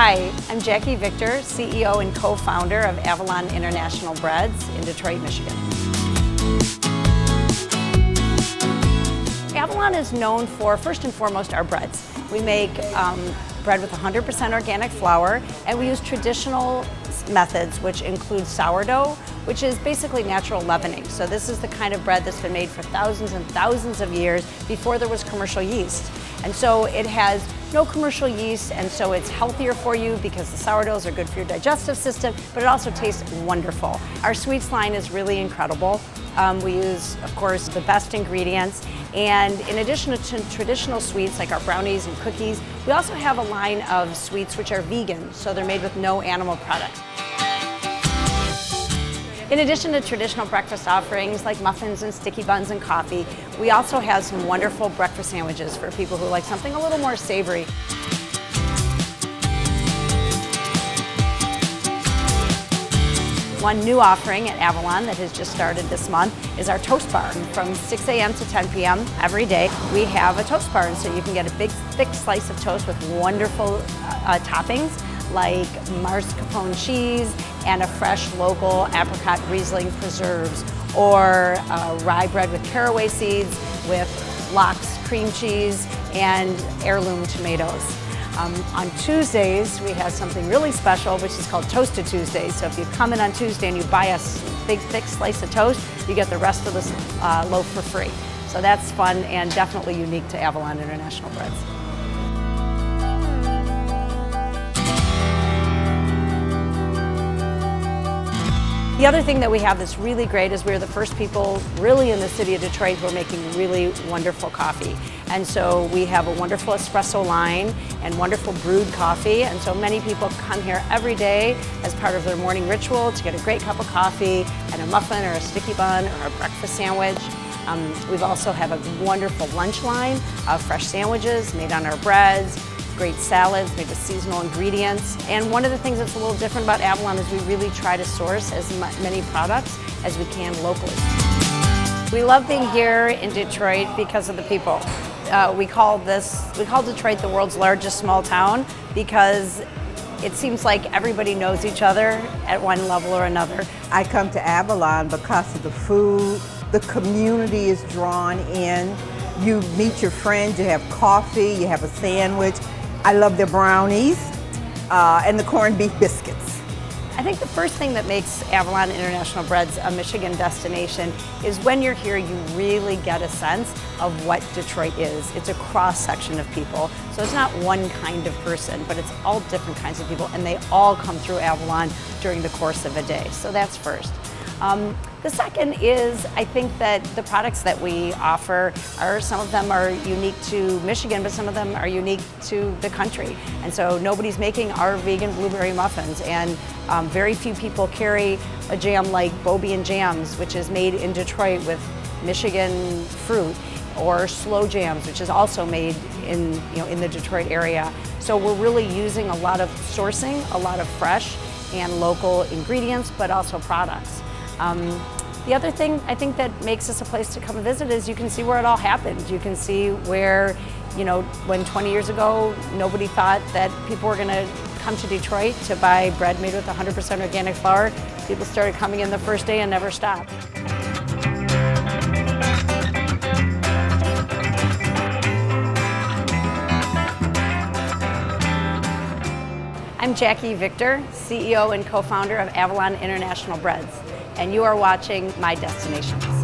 Hi, I'm Jackie Victor, CEO and co-founder of Avalon International Breads in Detroit, Michigan. Avalon is known for, first and foremost, our breads. We make um, bread with 100% organic flour, and we use traditional methods, which include sourdough, which is basically natural leavening. So this is the kind of bread that's been made for thousands and thousands of years before there was commercial yeast. And so it has no commercial yeast, and so it's healthier for you because the sourdoughs are good for your digestive system, but it also tastes wonderful. Our sweets line is really incredible. Um, we use, of course, the best ingredients, and in addition to traditional sweets like our brownies and cookies, we also have a line of sweets which are vegan, so they're made with no animal products. In addition to traditional breakfast offerings like muffins and sticky buns and coffee, we also have some wonderful breakfast sandwiches for people who like something a little more savory. One new offering at Avalon that has just started this month is our toast bar. From 6 a.m. to 10 p.m. every day, we have a toast bar, and so you can get a big, thick slice of toast with wonderful uh, toppings like mascarpone cheese and a fresh local apricot Riesling preserves or uh, rye bread with caraway seeds with lox cream cheese and heirloom tomatoes. Um, on Tuesdays, we have something really special, which is called Toasted Tuesdays. So if you come in on Tuesday and you buy a big, thick slice of toast, you get the rest of the uh, loaf for free. So that's fun and definitely unique to Avalon International Breads. The other thing that we have that's really great is we're the first people really in the city of Detroit who are making really wonderful coffee. And so we have a wonderful espresso line and wonderful brewed coffee. And so many people come here every day as part of their morning ritual to get a great cup of coffee and a muffin or a sticky bun or a breakfast sandwich. Um, we've also have a wonderful lunch line of fresh sandwiches made on our breads, great salads made with seasonal ingredients. And one of the things that's a little different about Avalon is we really try to source as many products as we can locally. We love being here in Detroit because of the people. Uh, we call this, we call Detroit the world's largest small town because it seems like everybody knows each other at one level or another. I come to Avalon because of the food, the community is drawn in. You meet your friends, you have coffee, you have a sandwich, I love their brownies uh, and the corned beef biscuits. I think the first thing that makes Avalon International Breads a Michigan destination is when you're here, you really get a sense of what Detroit is. It's a cross section of people. So it's not one kind of person, but it's all different kinds of people, and they all come through Avalon during the course of a day. So that's first. Um, the second is I think that the products that we offer are some of them are unique to Michigan, but some of them are unique to the country. And so nobody's making our vegan blueberry muffins, and um, very few people carry a jam like Beaubien Jams, which is made in Detroit with Michigan fruit or slow jams, which is also made in, you know, in the Detroit area. So we're really using a lot of sourcing, a lot of fresh and local ingredients, but also products. Um, the other thing I think that makes us a place to come visit is you can see where it all happened. You can see where, you know, when 20 years ago nobody thought that people were going to come to Detroit to buy bread made with 100% organic flour. People started coming in the first day and never stopped. I'm Jackie Victor, CEO and co-founder of Avalon International Breads and you are watching MI Destinations.